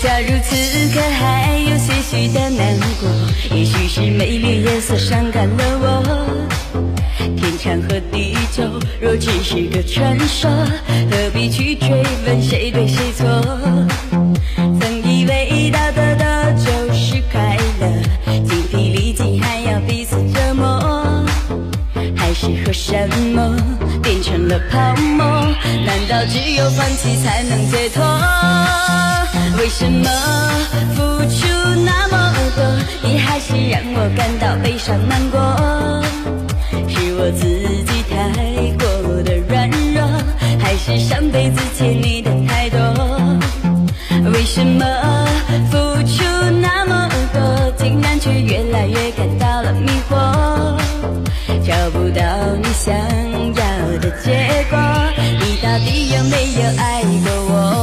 假如此刻还有些许的难过，也许是美丽颜色伤感了我。天长和地久若只是个传说，何必去追问谁对谁错？曾以为得到的就是快乐，精疲力尽还要彼此折磨，还是和什么变成了泡沫？难道只有放弃才能解脱？什么付出那么多，你还是让我感到悲伤难过？是我自己太过的软弱，还是上辈子欠你的太多？为什么付出那么多，竟然却越来越感到了迷惑？找不到你想要的结果，你到底有没有爱过我？